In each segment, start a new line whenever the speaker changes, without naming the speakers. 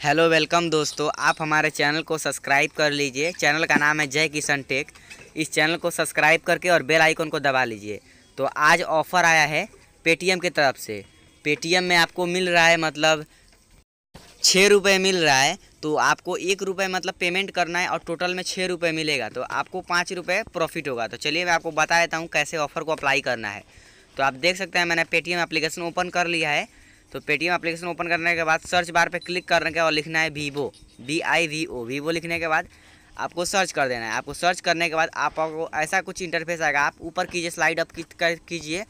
Hello, welcome दोस्तों। आप हमारे चैनल को सब्सक्राइब कर लीजिए। चैनल का नाम है जय किशन टेक। इस चैनल को सब्सक्राइब करके और बेल आइकन को दबा लीजिए। तो आज ऑफ़र आया है पेटीएम की तरफ़ से। पेटीएम में आपको मिल रहा है मतलब छः रुपये मिल रहा है। तो आपको एक रुपये मतलब पेमेंट करना है और टोटल में छः रुपये मिलेगा। तो आपको पाँच रुपये प्रॉफिट होगा। तो चलिए, मैं आपको बता देता हूँ कैसे ऑफ़र को अप्लाई करना है। तो आप देख सकते हैं, मैंने पेटीएम एप्लीकेशन ओपन कर लिया है। तो पेटीएम एप्लीकेशन ओपन करने के बाद सर्च बार पे क्लिक करने के और लिखना है Vivo V I V O Vivo लिखने के बाद आपको सर्च कर देना है। आपको सर्च करने के बाद आपको ऐसा कुछ इंटरफेस आएगा। आप ऊपर कीजिए स्लाइड अप कीजिए।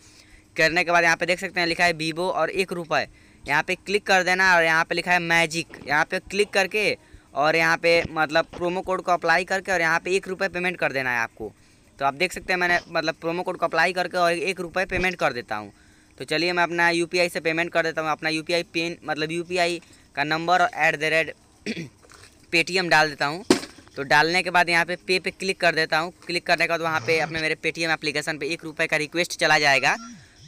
करने के बाद यहाँ पे देख सकते हैं, लिखा है वीवो और एक रुपये यहाँ पे क्लिक कर देना और यहाँ पे लिखा है मैजिक यहाँ पे क्लिक करके और यहाँ पे मतलब प्रोमो कोड को अप्लाई करके और यहाँ पे एक रुपये पेमेंट कर देना है आपको। तो आप देख सकते हैं, मैंने मतलब प्रोमो कोड को अप्लाई करके और एक रुपये पेमेंट कर देता हूँ। तो चलिए मैं अपना यूपीआई से पेमेंट कर देता हूँ। अपना यूपीआई पिन मतलब यूपीआई का नंबर और एट द रेट पेटीएम डाल देता हूँ। तो डालने के बाद यहाँ पे पे पे क्लिक कर देता हूँ। क्लिक करने के बाद वहाँ पे अपने मेरे पेटीएम एप्लीकेशन पे एक रुपये का रिक्वेस्ट चला जाएगा।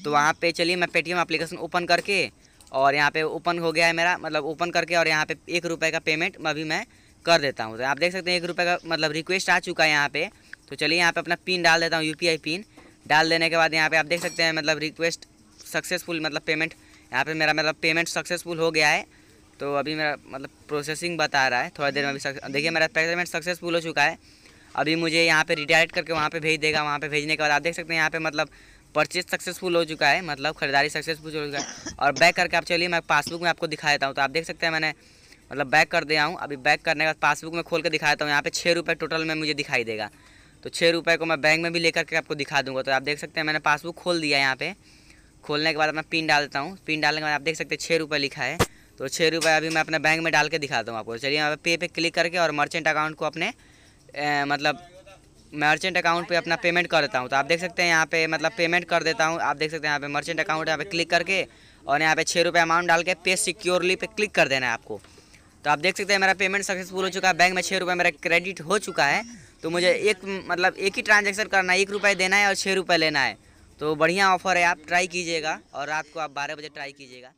तो वहाँ पे चलिए मैं पेटीएम एप्लीकेशन ओपन करके और यहाँ पे ओपन हो गया है मेरा मतलब ओपन करके और यहाँ पे एक रुपये का पेमेंट अभी मैं कर देता हूँ। तो आप देख सकते हैं एक रुपये का मतलब रिक्वेस्ट आ चुका है यहाँ पे। तो चलिए यहाँ पे अपना पिन डाल देता हूँ यू पिन डाल देने के बाद यहाँ पे आप देख सकते हैं मतलब रिक्वेस्ट सक्सेसफुल मतलब पेमेंट यहाँ पे मेरा मतलब पेमेंट सक्सेसफुल हो गया है। तो अभी मेरा मतलब प्रोसेसिंग बता रहा है, थोड़ा देर में अभी देखिए मेरा पेमेंट सक्सेसफुल हो चुका है। अभी मुझे यहाँ पे रिडायरेक्ट करके वहाँ पे भेज देगा, वहाँ पे भेजने के बाद आप देख सकते हैं यहाँ पे मतलब परचेज सक्सेसफुल हो चुका है मतलब खरीदारी सक्सेसफुल हो चुका है। और बैक करके आप चलिए, मैं पासबुक में आपको दिखा देता हूँ। तो आप देख सकते हैं मैंने मतलब बैक कर दिया हूँ। अभी बैक करने के बाद पासबुक में खोल के दिखा देता हूँ। यहाँ पे छः रुपये टोटल में मुझे दिखाई देगा। तो छः रुपये को मैं बैंक में भी लेकर के आपको दिखा दूँगा। तो आप देख सकते हैं मैंने पासबुक खोल दिया यहाँ पे। खोलने के बाद अपना पिन डाल देता हूँ। पिन डालने के बाद आप देख सकते हैं छः रुपये लिखा है। तो छः रुपये अभी मैं अपने बैंक में डाल के दिखाता हूँ आपको। चलिए यहाँ पे पे पे क्लिक करके और मर्चेंट अकाउंट को अपने ए, मतलब मर्चेंट अकाउंट पे अपना पेमेंट कर देता हूँ। तो आप देख सकते हैं यहाँ पे मतलब पेमेंट कर देता हूँ। आप देख सकते हैं यहाँ पे मर्चेंट अकाउंट यहाँ पे क्लिक करके और यहाँ पे छः रुपये अमाउंट डाल के पे सिक्योरली पे क्लिक कर देना है आपको। तो आप देख सकते हैं मेरा पेमेंट सक्सेसफुल हो चुका है। बैंक में छः रुपये मेरा क्रेडिट हो चुका है। तो मुझे एक मतलब एक ही ट्रांजेक्शन करना है एक रुपये देना है और छः रुपये लेना है। तो बढ़िया ऑफ़र है, आप ट्राई कीजिएगा और रात को आप बारह बजे ट्राई कीजिएगा।